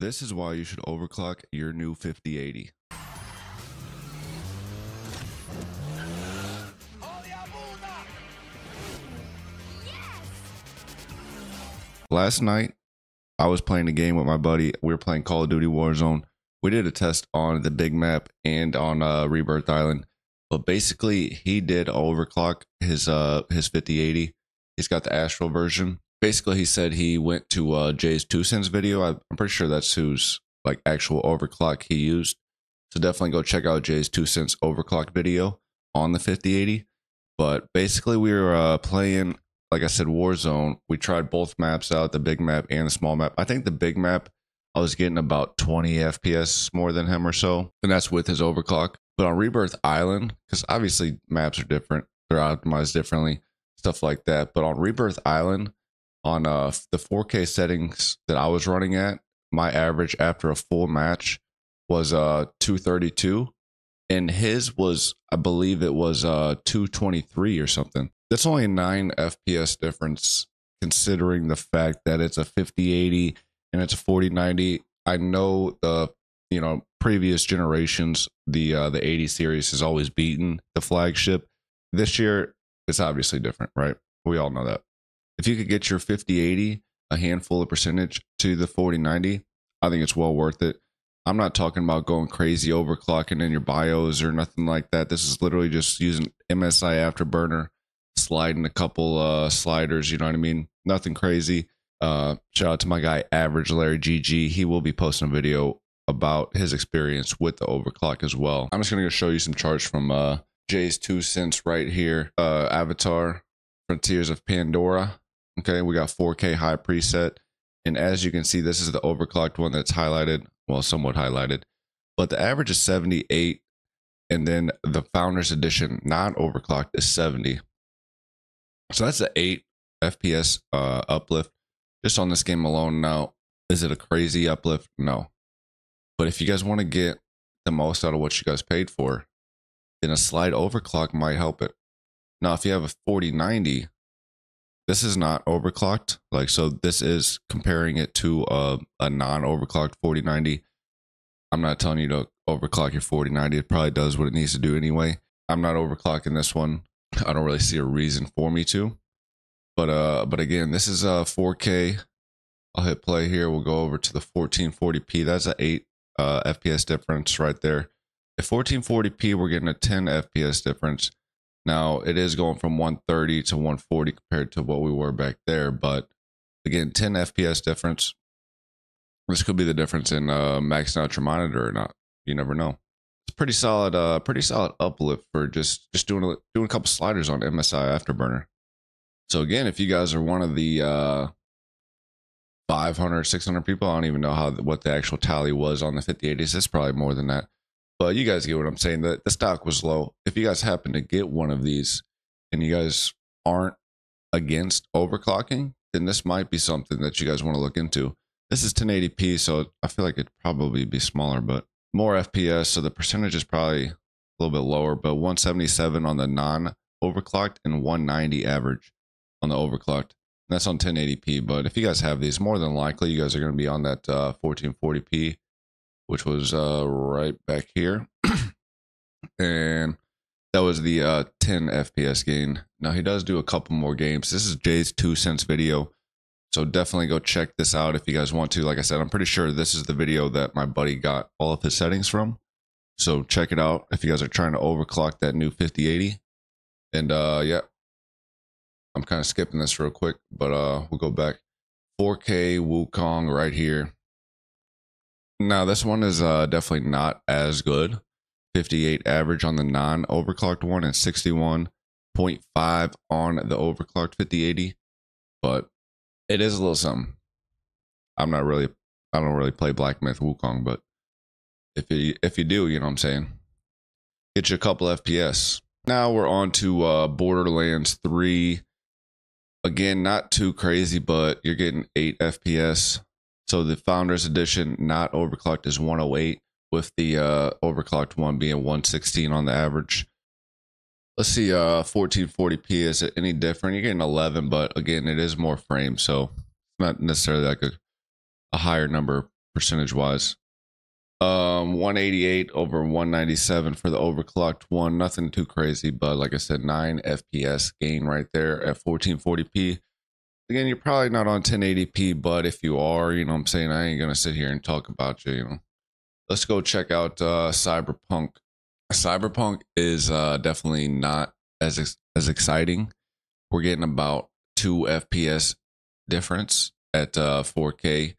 This is why you should overclock your new 5080. Last night, I was playing a game with my buddy. We were playing Call of Duty Warzone. We did a test on the big map and on uh, Rebirth Island. But basically, he did overclock his uh his 5080. He's got the Astral version. Basically, he said he went to uh, JayzTwoCents video. I, I'm pretty sure that's whose like actual overclock he used. So definitely go check out JayzTwoCents overclock video on the 5080. But basically, we were uh, playing, like I said, Warzone. We tried both maps out, the big map and the small map. I think the big map, I was getting about 20 FPS more than him or so, and that's with his overclock. But on Rebirth Island, because obviously maps are different, they're optimized differently, stuff like that. But on Rebirth Island, on uh, the 4K settings that I was running at, my average after a full match was uh 232 and his was i believe it was uh 223 or something. That's only a 9 fps difference considering the fact that it's a 5080 and it's a 4090 i know the you know previous generations the uh the 80 series has always beaten the flagship. This year it's obviously different right? We all know that if you could get your 50 80, a handful of percentage to the 40 90, I think it's well worth it. I'm not talking about going crazy overclocking in your BIOS or nothing like that. This is literally just using MSI Afterburner, sliding a couple uh, sliders. You know what I mean? Nothing crazy. Uh, shout out to my guy Average Larry GG. He will be posting a video about his experience with the overclock as well. I'm just gonna go show you some charts from uh, JayzTwoCents right here. Uh, Avatar, Frontiers of Pandora. Okay, we got 4K high preset. And as you can see, this is the overclocked one that's highlighted, well, somewhat highlighted. But the average is 78. And then the Founders Edition not overclocked is 70. So that's an 8 FPS uh, uplift just on this game alone. Now, is it a crazy uplift? No. But if you guys want to get the most out of what you guys paid for, then a slight overclock might help it. Now, if you have a 4090, this is not overclocked. Like, so this is comparing it to a, a non overclocked 4090. I'm not telling you to overclock your 4090. It probably does what it needs to do anyway. I'm not overclocking this one. I don't really see a reason for me to. But uh, but again, this is a 4K. I'll hit play here. We'll go over to the 1440p. That's a 8 uh, FPS difference right there. At 1440p, we're getting a 10 FPS difference. Now it is going from 130 to 140 compared to what we were back there, but again, 10 FPS difference. This could be the difference in uh, maxing out your monitor or not. You never know. It's pretty solid, uh, pretty solid uplift for just just doing a, doing a couple sliders on MSI Afterburner. So again, if you guys are one of the uh, 500, 600 people, I don't even know how what the actual tally was on the 5080s. It's probably more than that. But you guys get what I'm saying. The, the stock was low. If you guys happen to get one of these and you guys aren't against overclocking, then this might be something that you guys want to look into. This is 1080p, so I feel like it'd probably be smaller, but more FPS. So the percentage is probably a little bit lower, but 177 on the non overclocked and 190 average on the overclocked. And that's on 1080p. But if you guys have these, more than likely you guys are going to be on that uh, 1440p which was uh, right back here. and that was the uh, 10 FPS gain. Now he does do a couple more games. This is JayzTwoCents video. So definitely go check this out if you guys want to. Like I said, I'm pretty sure this is the video that my buddy got all of his settings from. So check it out if you guys are trying to overclock that new 5080. And uh yeah. I'm kind of skipping this real quick, but uh we'll go back. 4K Wukong right here. No, this one is uh, definitely not as good. 58 average on the non overclocked one and 61.5 on the overclocked 5080. But it is a little something. I'm not really, I don't really play Black Myth Wukong, but if you, if you do, you know what I'm saying? Get you a couple FPS. Now we're on to uh, Borderlands 3. Again, not too crazy, but you're getting 8 FPS so the Founders Edition, not overclocked, is 108, with the uh, overclocked one being 116 on the average. Let's see, uh, 1440p, is it any different? You're getting 11, but again, it is more frames, so not necessarily like a, a higher number percentage wise. Um, 188 over 197 for the overclocked one. Nothing too crazy, but like I said, 9 FPS gain right there at 1440p. Again, you're probably not on 1080p, but if you are, you know I'm saying, I ain't to sit here and talk about you, you know. Let's go check out uh, Cyberpunk. Cyberpunk is uh, definitely not as as exciting. We're getting about 2 FPS difference at uh, 4K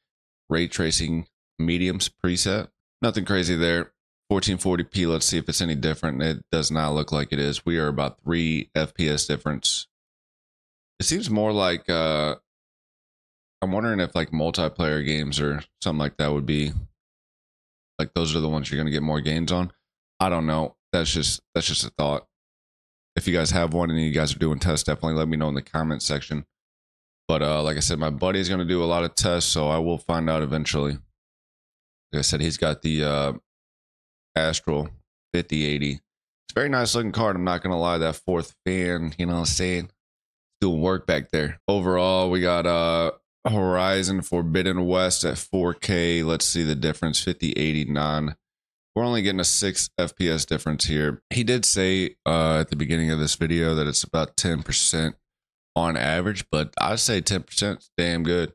ray tracing mediums preset. Nothing crazy there. 1440p. Let's see if it's any different. It does not look like it is. We are about three FPS difference. It seems more like uh, I'm wondering if like multiplayer games or something like that would be like those are the ones you're gonna get more gains on. I don't know. That's just that's just a thought. If you guys have one and you guys are doing tests, definitely let me know in the comment section. But uh, like I said, my buddy is gonna do a lot of tests, so I will find out eventually. Like I said, he's got the uh, Astral 5080. It's a very nice looking card. I'm not gonna lie. That fourth fan, you know what I'm saying? Doing work back there. Overall, we got uh Horizon Forbidden West at 4K. Let's see the difference 5089. We're only getting a 6 FPS difference here. He did say uh, at the beginning of this video that it's about 10% on average, but I'd say 10% is damn good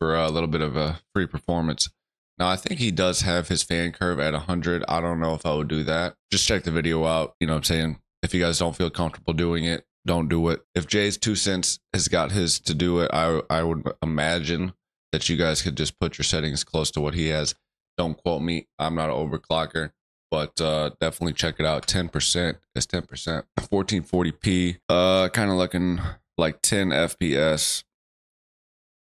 for a little bit of a free performance. Now, I think he does have his fan curve at 100. I don't know if I would do that. Just check the video out. You know what I'm saying? If you guys don't feel comfortable doing it, don't do it. If JayzTwoCents has got his to do it, I I would imagine that you guys could just put your settings close to what he has. Don't quote me. I'm not an overclocker, but uh, definitely check it out. 10% is 10%. 1440p, uh, kind of looking like 10 FPS,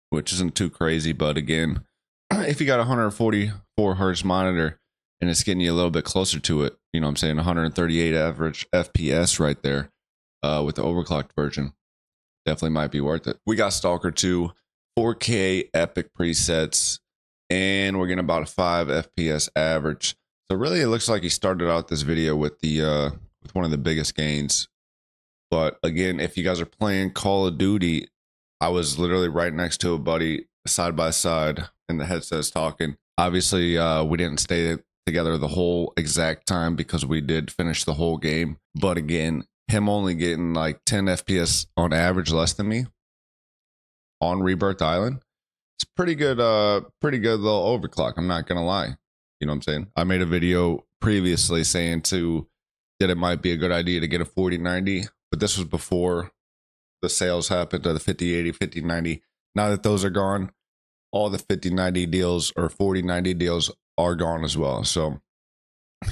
which isn't too crazy. But again, if you got a 144 hertz monitor and it's getting you a little bit closer to it, you know I'm saying 138 average FPS right there uh, with the overclocked version. Definitely might be worth it. We got Stalker 2, 4K epic presets, and we're getting about a 5 FPS average. So really it looks like he started out this video with the uh, with one of the biggest gains. But again, if you guys are playing Call of Duty, I was literally right next to a buddy side by side and the headsets talking. Obviously, uh, we didn't stay together the whole exact time because we did finish the whole game. But again, him only getting like 10 FPS on average less than me on Rebirth Island. It's pretty good, uh, pretty good little overclock. I'm not gonna lie. You know what I'm saying? I made a video previously saying to that it might be a good idea to get a 4090, but this was before the sales happened to the 5080, 5090. Now that those are gone, all the 5090 deals or 4090 deals are gone as well. So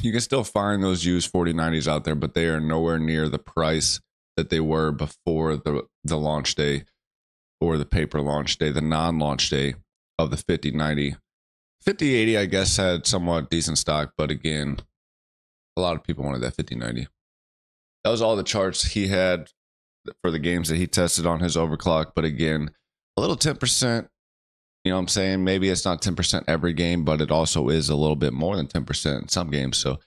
you can still find those used 4090s out there, but they are nowhere near the price that they were before the the launch day or the paper launch day, the non-launch day of the 5090. 5080, I guess, had somewhat decent stock, but again, a lot of people wanted that 5090. That was all the charts he had for the games that he tested on his overclock. But again, a little 10% you know what I'm saying? Maybe it's not 10% every game, but it also is a little bit more than 10% in some games. So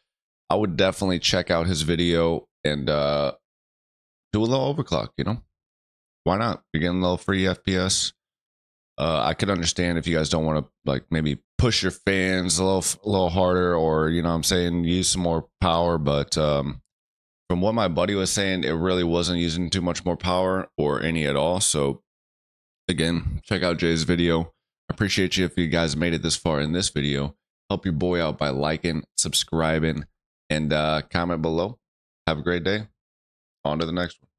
I would definitely check out his video and uh, do a little overclock, you know? Why not? You're getting a little free FPS. Uh, I could understand if you guys don't want to like maybe push your fans a little a little harder or you know what I'm saying use some more power, but um, from what my buddy was saying, it really wasn't using too much more power or any at all. So again, check out Jay's video appreciate you if you guys made it this far in this video. Help your boy out by liking, subscribing, and uh, comment below. Have a great day. On to the next one.